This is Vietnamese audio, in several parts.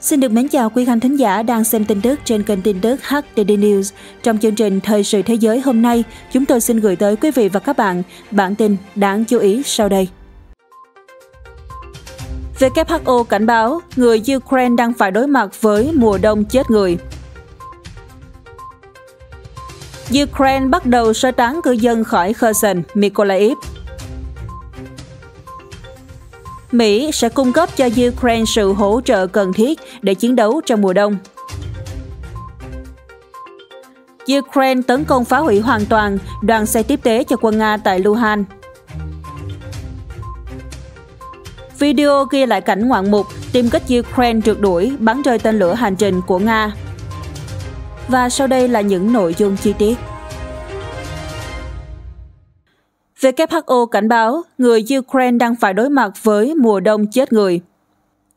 Xin được mến chào quý khán thính giả đang xem tin tức trên kênh tin tức HTD News. Trong chương trình Thời sự Thế giới hôm nay, chúng tôi xin gửi tới quý vị và các bạn bản tin đáng chú ý sau đây. WHO cảnh báo người Ukraine đang phải đối mặt với mùa đông chết người. Ukraine bắt đầu sơ tán cư dân khỏi Kherson, Mykolaiv. Mỹ sẽ cung cấp cho Ukraine sự hỗ trợ cần thiết để chiến đấu trong mùa đông. Ukraine tấn công phá hủy hoàn toàn đoàn xe tiếp tế cho quân Nga tại Luhan. Video ghi lại cảnh ngoạn mục tìm cách Ukraine rượt đuổi, bắn rơi tên lửa hành trình của Nga. Và sau đây là những nội dung chi tiết. WHO cảnh báo người Ukraine đang phải đối mặt với mùa đông chết người.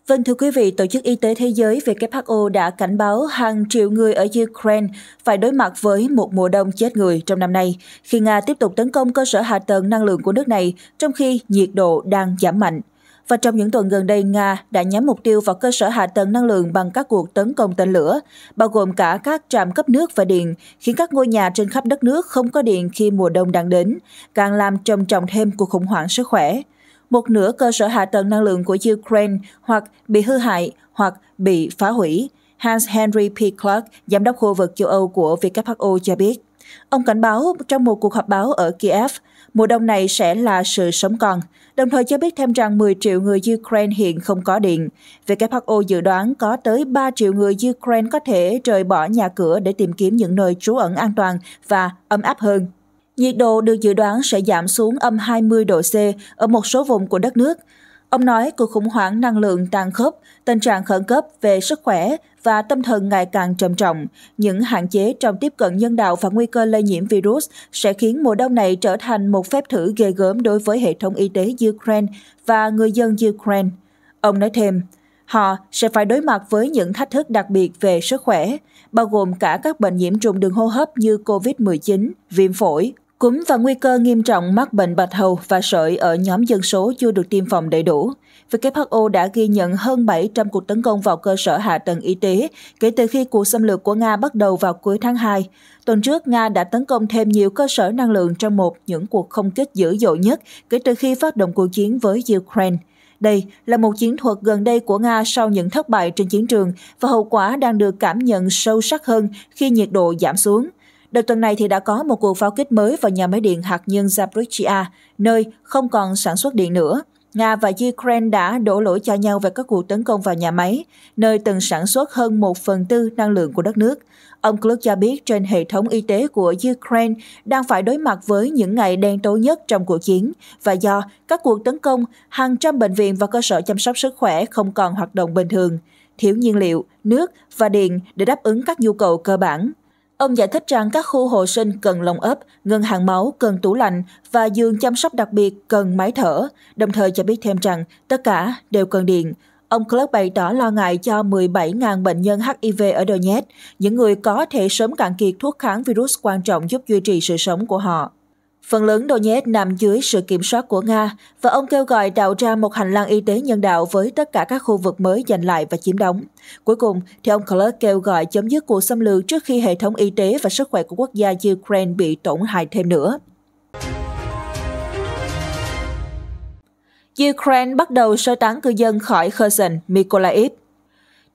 Vâng thưa quý vị, Tổ chức Y tế Thế giới WHO đã cảnh báo hàng triệu người ở Ukraine phải đối mặt với một mùa đông chết người trong năm nay khi Nga tiếp tục tấn công cơ sở hạ tầng năng lượng của nước này trong khi nhiệt độ đang giảm mạnh và trong những tuần gần đây Nga đã nhắm mục tiêu vào cơ sở hạ tầng năng lượng bằng các cuộc tấn công tên lửa, bao gồm cả các trạm cấp nước và điện, khiến các ngôi nhà trên khắp đất nước không có điện khi mùa đông đang đến, càng làm trầm trọng thêm cuộc khủng hoảng sức khỏe. Một nửa cơ sở hạ tầng năng lượng của Ukraine hoặc bị hư hại hoặc bị phá hủy. Hans Henry P. Clark, giám đốc khu vực châu Âu của WHO cho biết. Ông cảnh báo trong một cuộc họp báo ở Kiev, mùa đông này sẽ là sự sống còn, đồng thời cho biết thêm rằng 10 triệu người Ukraine hiện không có điện. WHO dự đoán có tới 3 triệu người Ukraine có thể rời bỏ nhà cửa để tìm kiếm những nơi trú ẩn an toàn và ấm áp hơn. Nhiệt độ được dự đoán sẽ giảm xuống âm 20 độ C ở một số vùng của đất nước, Ông nói cuộc khủng hoảng năng lượng tàn khốc, tình trạng khẩn cấp về sức khỏe và tâm thần ngày càng trầm trọng. Những hạn chế trong tiếp cận nhân đạo và nguy cơ lây nhiễm virus sẽ khiến mùa đông này trở thành một phép thử ghê gớm đối với hệ thống y tế Ukraine và người dân Ukraine. Ông nói thêm, họ sẽ phải đối mặt với những thách thức đặc biệt về sức khỏe, bao gồm cả các bệnh nhiễm trùng đường hô hấp như COVID-19, viêm phổi, Cúm và nguy cơ nghiêm trọng mắc bệnh bạch hầu và sởi ở nhóm dân số chưa được tiêm phòng đầy đủ. WHO đã ghi nhận hơn 700 cuộc tấn công vào cơ sở hạ tầng y tế kể từ khi cuộc xâm lược của Nga bắt đầu vào cuối tháng 2. Tuần trước, Nga đã tấn công thêm nhiều cơ sở năng lượng trong một những cuộc không kích dữ dội nhất kể từ khi phát động cuộc chiến với Ukraine. Đây là một chiến thuật gần đây của Nga sau những thất bại trên chiến trường và hậu quả đang được cảm nhận sâu sắc hơn khi nhiệt độ giảm xuống. Đầu tuần này thì đã có một cuộc pháo kích mới vào nhà máy điện hạt nhân Zaporizhia, nơi không còn sản xuất điện nữa. Nga và Ukraine đã đổ lỗi cho nhau về các cuộc tấn công vào nhà máy, nơi từng sản xuất hơn một phần tư năng lượng của đất nước. Ông Klug cho biết trên hệ thống y tế của Ukraine đang phải đối mặt với những ngày đen tối nhất trong cuộc chiến và do các cuộc tấn công, hàng trăm bệnh viện và cơ sở chăm sóc sức khỏe không còn hoạt động bình thường, thiếu nhiên liệu, nước và điện để đáp ứng các nhu cầu cơ bản. Ông giải thích rằng các khu hồi sinh cần lồng ấp, ngân hàng máu cần tủ lạnh và giường chăm sóc đặc biệt cần máy thở, đồng thời cho biết thêm rằng tất cả đều cần điện. Ông Clark bày tỏ lo ngại cho 17.000 bệnh nhân HIV ở Donetsk, những người có thể sớm cạn kiệt thuốc kháng virus quan trọng giúp duy trì sự sống của họ. Phần lớn Donetsk nằm dưới sự kiểm soát của Nga và ông kêu gọi tạo ra một hành lang y tế nhân đạo với tất cả các khu vực mới giành lại và chiếm đóng. Cuối cùng, thì ông Clark kêu gọi chấm dứt cuộc xâm lược trước khi hệ thống y tế và sức khỏe của quốc gia Ukraine bị tổn hại thêm nữa. Ukraine bắt đầu sơ tán cư dân khỏi Kherson, Mykolaiv.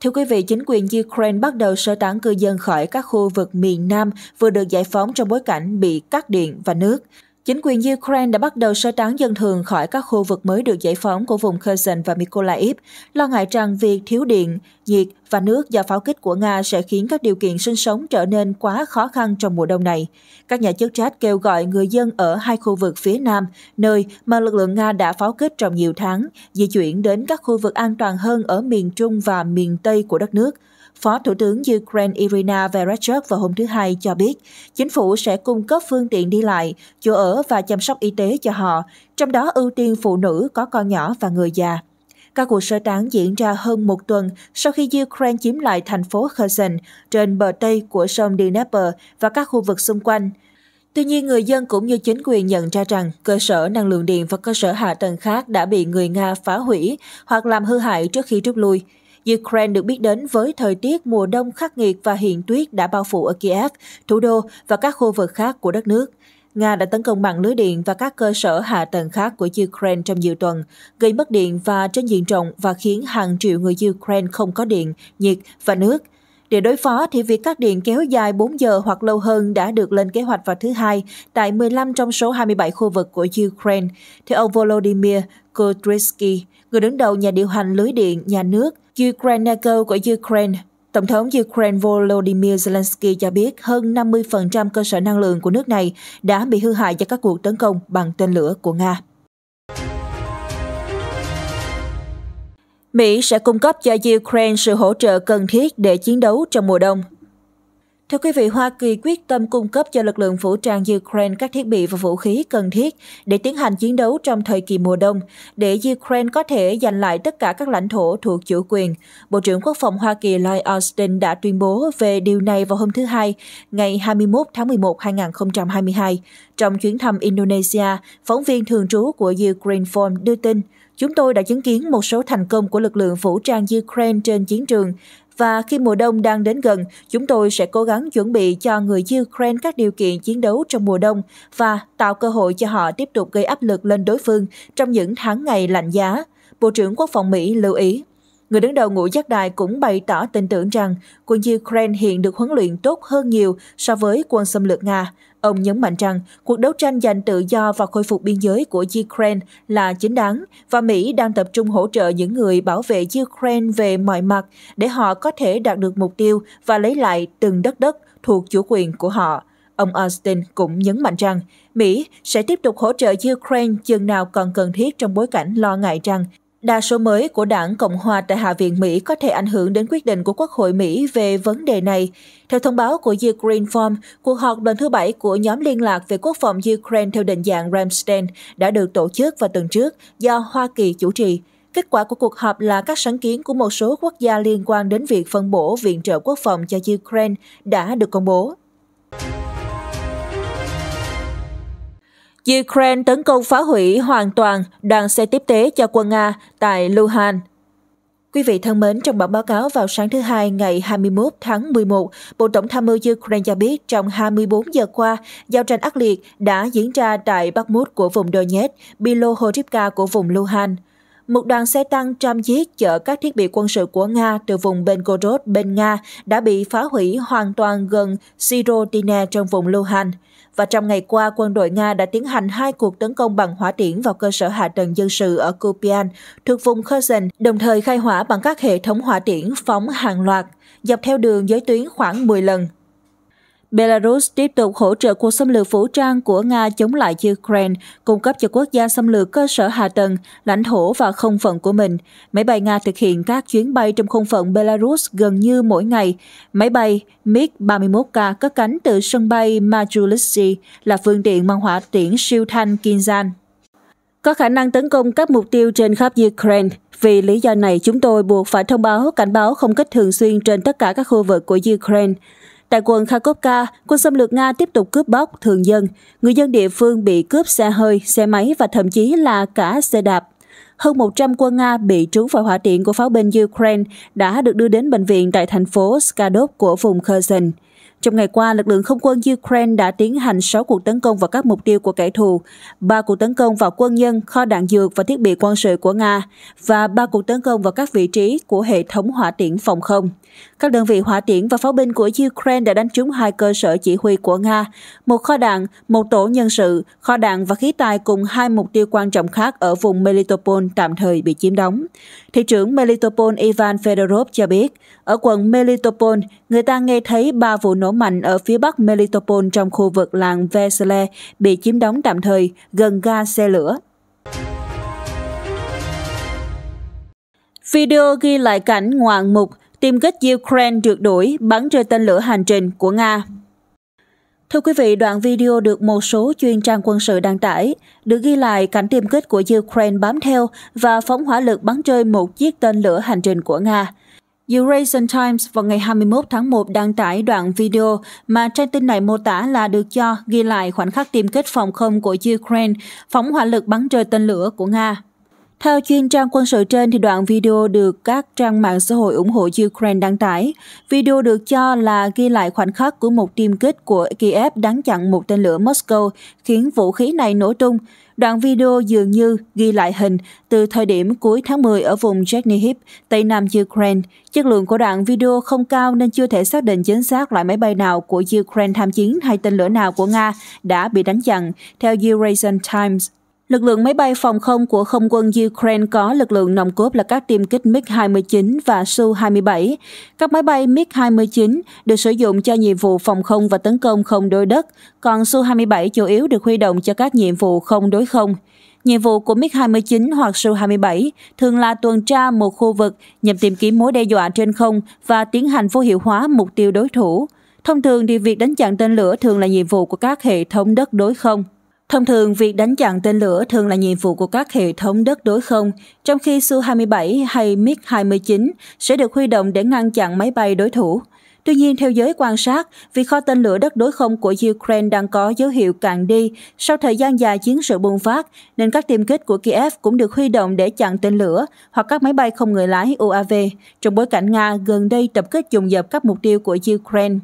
Thưa quý vị, chính quyền Ukraine bắt đầu sơ tán cư dân khỏi các khu vực miền Nam vừa được giải phóng trong bối cảnh bị cắt điện và nước. Chính quyền Ukraine đã bắt đầu sơ tán dân thường khỏi các khu vực mới được giải phóng của vùng Kherson và Mykolaiv, lo ngại rằng việc thiếu điện, nhiệt và nước do pháo kích của Nga sẽ khiến các điều kiện sinh sống trở nên quá khó khăn trong mùa đông này. Các nhà chức trách kêu gọi người dân ở hai khu vực phía Nam, nơi mà lực lượng Nga đã pháo kích trong nhiều tháng, di chuyển đến các khu vực an toàn hơn ở miền Trung và miền Tây của đất nước – Phó Thủ tướng Ukraine Irina Vereshchuk vào hôm thứ Hai cho biết, chính phủ sẽ cung cấp phương tiện đi lại, chỗ ở và chăm sóc y tế cho họ, trong đó ưu tiên phụ nữ có con nhỏ và người già. Các cuộc sơ tán diễn ra hơn một tuần sau khi Ukraine chiếm lại thành phố Kherson trên bờ Tây của sông Dnepr và các khu vực xung quanh. Tuy nhiên, người dân cũng như chính quyền nhận ra rằng cơ sở năng lượng điện và cơ sở hạ tầng khác đã bị người Nga phá hủy hoặc làm hư hại trước khi rút lui. Ukraine được biết đến với thời tiết mùa đông khắc nghiệt và hiện tuyết đã bao phủ ở Kiev, thủ đô và các khu vực khác của đất nước. Nga đã tấn công mạng lưới điện và các cơ sở hạ tầng khác của Ukraine trong nhiều tuần, gây mất điện và trên diện rộng và khiến hàng triệu người Ukraine không có điện, nhiệt và nước. Để đối phó thì việc cắt điện kéo dài 4 giờ hoặc lâu hơn đã được lên kế hoạch vào thứ Hai tại 15 trong số 27 khu vực của Ukraine, theo ông Volodymyr Kodritsky, người đứng đầu nhà điều hành lưới điện nhà nước Ukraineco của Ukraine. Tổng thống Ukraine Volodymyr Zelensky cho biết hơn 50% cơ sở năng lượng của nước này đã bị hư hại do các cuộc tấn công bằng tên lửa của Nga. Mỹ sẽ cung cấp cho Ukraine sự hỗ trợ cần thiết để chiến đấu trong mùa đông. Thưa quý vị, Hoa Kỳ quyết tâm cung cấp cho lực lượng vũ trang Ukraine các thiết bị và vũ khí cần thiết để tiến hành chiến đấu trong thời kỳ mùa đông, để Ukraine có thể giành lại tất cả các lãnh thổ thuộc chủ quyền. Bộ trưởng Quốc phòng Hoa Kỳ Lloyd Austin đã tuyên bố về điều này vào hôm thứ Hai, ngày 21 tháng 11 2022. Trong chuyến thăm Indonesia, phóng viên thường trú của Ukraine Form đưa tin, Chúng tôi đã chứng kiến một số thành công của lực lượng vũ trang Ukraine trên chiến trường và khi mùa đông đang đến gần, chúng tôi sẽ cố gắng chuẩn bị cho người Ukraine các điều kiện chiến đấu trong mùa đông và tạo cơ hội cho họ tiếp tục gây áp lực lên đối phương trong những tháng ngày lạnh giá. Bộ trưởng Quốc phòng Mỹ lưu ý. Người đứng đầu ngũ giác đài cũng bày tỏ tin tưởng rằng quân Ukraine hiện được huấn luyện tốt hơn nhiều so với quân xâm lược Nga. Ông nhấn mạnh rằng cuộc đấu tranh giành tự do và khôi phục biên giới của Ukraine là chính đáng và Mỹ đang tập trung hỗ trợ những người bảo vệ Ukraine về mọi mặt để họ có thể đạt được mục tiêu và lấy lại từng đất đất thuộc chủ quyền của họ. Ông Austin cũng nhấn mạnh rằng Mỹ sẽ tiếp tục hỗ trợ Ukraine chừng nào còn cần thiết trong bối cảnh lo ngại rằng Đa số mới của đảng Cộng hòa tại Hạ viện Mỹ có thể ảnh hưởng đến quyết định của Quốc hội Mỹ về vấn đề này. Theo thông báo của Ukraine Forum, cuộc họp lần thứ bảy của nhóm liên lạc về quốc phòng Ukraine theo định dạng Ramstein đã được tổ chức vào tuần trước do Hoa Kỳ chủ trì. Kết quả của cuộc họp là các sáng kiến của một số quốc gia liên quan đến việc phân bổ viện trợ quốc phòng cho Ukraine đã được công bố. Ukraine tấn công phá hủy hoàn toàn đoàn xe tiếp tế cho quân Nga tại Luhan. Quý vị thân mến, trong bản báo cáo vào sáng thứ Hai ngày 21 tháng 11, Bộ Tổng tham mưu Ukraine cho biết trong 24 giờ qua, giao tranh ác liệt đã diễn ra tại Bakhmut của vùng Donetsk, Bilohorivka của vùng Luhan. Một đoàn xe tăng trăm chiếc chở các thiết bị quân sự của Nga từ vùng Belgorod bên Nga đã bị phá hủy hoàn toàn gần Sirotine trong vùng Luhan và trong ngày qua, quân đội Nga đã tiến hành hai cuộc tấn công bằng hỏa tiễn vào cơ sở hạ tầng dân sự ở Kupian, thuộc vùng Kherson, đồng thời khai hỏa bằng các hệ thống hỏa tiễn phóng hàng loạt, dọc theo đường giới tuyến khoảng 10 lần. Belarus tiếp tục hỗ trợ cuộc xâm lược vũ trang của Nga chống lại Ukraine, cung cấp cho quốc gia xâm lược cơ sở hạ tầng, lãnh thổ và không phận của mình. Máy bay Nga thực hiện các chuyến bay trong không phận Belarus gần như mỗi ngày. Máy bay MiG-31K cất cánh từ sân bay Majulisi là phương tiện mang hỏa tiễn siêu thanh Kinzhan. Có khả năng tấn công các mục tiêu trên khắp Ukraine. Vì lý do này, chúng tôi buộc phải thông báo cảnh báo không kích thường xuyên trên tất cả các khu vực của Ukraine. Tại quận Kharkovka, quân xâm lược Nga tiếp tục cướp bóc thường dân. Người dân địa phương bị cướp xe hơi, xe máy và thậm chí là cả xe đạp. Hơn 100 quân Nga bị trúng vào hỏa tiện của pháo binh Ukraine đã được đưa đến bệnh viện tại thành phố Skadov của vùng Kherson. Trong ngày qua, lực lượng không quân Ukraine đã tiến hành 6 cuộc tấn công vào các mục tiêu của kẻ thù, 3 cuộc tấn công vào quân nhân, kho đạn dược và thiết bị quân sự của Nga và 3 cuộc tấn công vào các vị trí của hệ thống hỏa tiễn phòng không. Các đơn vị hỏa tiễn và pháo binh của Ukraine đã đánh trúng hai cơ sở chỉ huy của Nga, một kho đạn, một tổ nhân sự, kho đạn và khí tài cùng hai mục tiêu quan trọng khác ở vùng Melitopol tạm thời bị chiếm đóng. Thị trưởng Melitopol Ivan Fedorov cho biết, ở quận Melitopol, người ta nghe thấy ba vụ nổ mạnh ở phía bắc Melitopol trong khu vực làng Vesele bị chiếm đóng tạm thời gần ga xe lửa. Video ghi lại cảnh ngoạn mục tìm kích Ukraine được đuổi bắn rơi tên lửa hành trình của Nga. Thưa quý vị, đoạn video được một số chuyên trang quân sự đăng tải, được ghi lại cảnh tiêm kích của Ukraine bám theo và phóng hỏa lực bắn rơi một chiếc tên lửa hành trình của Nga. Eurasian Times vào ngày 21 tháng 1 đăng tải đoạn video mà trang tin này mô tả là được cho ghi lại khoảnh khắc tiêm kích phòng không của Ukraine, phóng hỏa lực bắn rơi tên lửa của Nga. Theo chuyên trang quân sự trên, thì đoạn video được các trang mạng xã hội ủng hộ Ukraine đăng tải. Video được cho là ghi lại khoảnh khắc của một tiêm kích của Kiev đánh chặn một tên lửa Moscow, khiến vũ khí này nổ tung. Đoạn video dường như ghi lại hình từ thời điểm cuối tháng 10 ở vùng Chernihiv, Tây Nam Ukraine. Chất lượng của đoạn video không cao nên chưa thể xác định chính xác loại máy bay nào của Ukraine tham chiến hay tên lửa nào của Nga đã bị đánh chặn, theo Eurasian Times. Lực lượng máy bay phòng không của không quân Ukraine có lực lượng nòng cốt là các tiêm kích MiG-29 và Su-27. Các máy bay MiG-29 được sử dụng cho nhiệm vụ phòng không và tấn công không đối đất, còn Su-27 chủ yếu được huy động cho các nhiệm vụ không đối không. Nhiệm vụ của MiG-29 hoặc Su-27 thường là tuần tra một khu vực nhằm tìm kiếm mối đe dọa trên không và tiến hành vô hiệu hóa mục tiêu đối thủ. Thông thường thì việc đánh chặn tên lửa thường là nhiệm vụ của các hệ thống đất đối không. Thông thường, việc đánh chặn tên lửa thường là nhiệm vụ của các hệ thống đất đối không, trong khi Su-27 hay MiG-29 sẽ được huy động để ngăn chặn máy bay đối thủ. Tuy nhiên, theo giới quan sát, việc kho tên lửa đất đối không của Ukraine đang có dấu hiệu cạn đi sau thời gian dài chiến sự bùng phát, nên các tiêm kích của Kiev cũng được huy động để chặn tên lửa hoặc các máy bay không người lái UAV, trong bối cảnh Nga gần đây tập kích dùng dập các mục tiêu của Ukraine.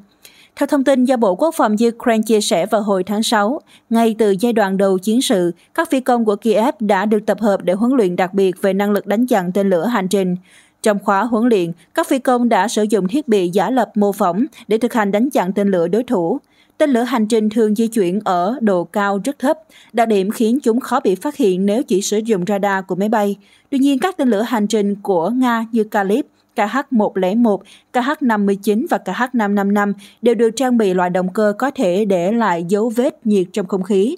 Theo thông tin do Bộ Quốc phòng Ukraine chia sẻ vào hồi tháng 6, ngay từ giai đoạn đầu chiến sự, các phi công của Kiev đã được tập hợp để huấn luyện đặc biệt về năng lực đánh chặn tên lửa hành trình. Trong khóa huấn luyện, các phi công đã sử dụng thiết bị giả lập mô phỏng để thực hành đánh chặn tên lửa đối thủ. Tên lửa hành trình thường di chuyển ở độ cao rất thấp, đặc điểm khiến chúng khó bị phát hiện nếu chỉ sử dụng radar của máy bay. Tuy nhiên, các tên lửa hành trình của Nga như Kalib KH-101, KH-59 và KH-555 đều được trang bị loại động cơ có thể để lại dấu vết nhiệt trong không khí.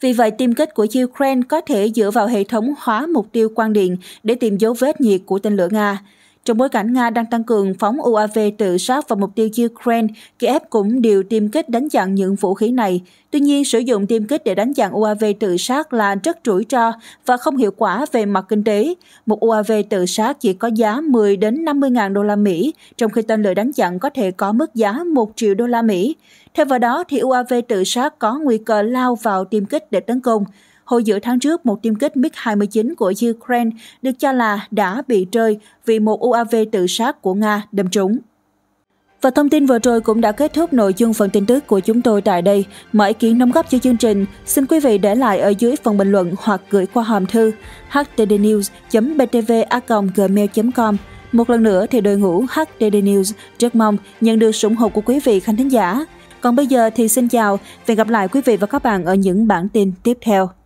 Vì vậy, tiêm kích của Ukraine có thể dựa vào hệ thống hóa mục tiêu quang điện để tìm dấu vết nhiệt của tên lửa Nga. Trong bối cảnh Nga đang tăng cường phóng UAV tự sát vào mục tiêu Ukraine, Kiev cũng điều tiêm kích đánh chặn những vũ khí này. Tuy nhiên, sử dụng tiêm kích để đánh chặn UAV tự sát là rất rủi ro và không hiệu quả về mặt kinh tế. Một UAV tự sát chỉ có giá 10 đến 50 ngàn đô la Mỹ, trong khi tên lửa đánh chặn có thể có mức giá 1 triệu đô la Mỹ. Thêm vào đó, thì UAV tự sát có nguy cơ lao vào tiêm kích để tấn công. Hồi giữa tháng trước, một tiêm kích MiG-29 của Ukraine được cho là đã bị rơi vì một UAV tự sát của Nga đâm trúng. Và thông tin vừa rồi cũng đã kết thúc nội dung phần tin tức của chúng tôi tại đây. Mọi ý kiến đóng góp cho chương trình, xin quý vị để lại ở dưới phần bình luận hoặc gửi qua hòm thư htdnews btv gmail com Một lần nữa thì đội ngũ HTD News rất mong nhận được sự ủng hộ của quý vị khán thính giả. Còn bây giờ thì xin chào và gặp lại quý vị và các bạn ở những bản tin tiếp theo.